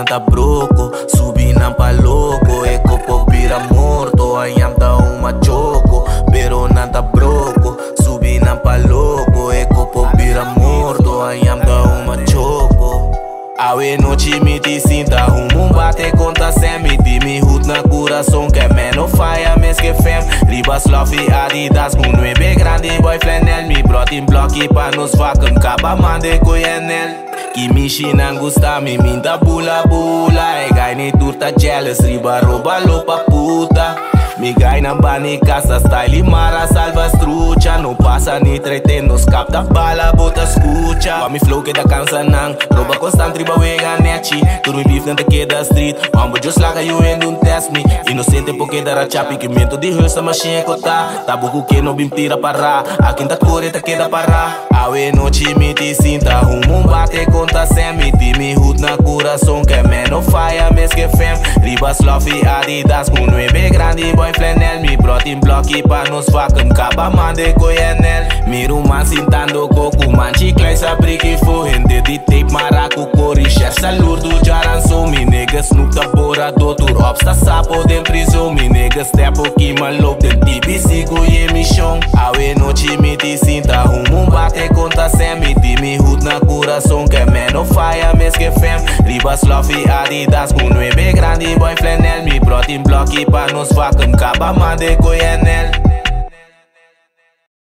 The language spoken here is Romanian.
não tá broco, subi na pa louco, e copo vira morto, aí anda uma choco, pero não tá broco, subi na pa louco, e copo vira morto, aí anda uma choco. Awe no chimiti sinta, humum bate conta semiti, mi hut na Libas fluffy adidas com nueve grande boy flanel. Mi brought in blocky pa nos facem caba mande cu enel Kimi și n-am gustat mi minta bula bula. E gai ne turta jealous riba roba lopa puta Migaj nam banii ca să stai Limara salvă strucea no pasă ni treten, nu scap Da bala bota scucea mi flow que da cansa nang Roba constant riba wega neaci Turmi beef não te street Mambo just laga you and don't test me. Inocente porque dará chapi Que mento de hulsa machinha cota. Tabu que bim tira para A quinta cor queda para Awe no mi ti sinta hut na coração que man no fire mes que fem Riba fluffy adidas Com nueve grande boy flanel. Mi brought in blocky pa nos facem caba mande cu enel Mi ruman sintando coco Man chiclai sa bricky fo Hende di tape maracu cori Chef salur du jaran so Mi niggas snoop da bora doutor Obsta sapo den prisão Mi niggas step aqui malop Den TBC cu emisión Awe noite me te sinta Rumo bate conta sem me di Mi hut na coração que man no fire mes que fem Ribas fluffy adidas Com nueve grande boy flanel Mi brought in blocky pa nos facem caba mande cu enel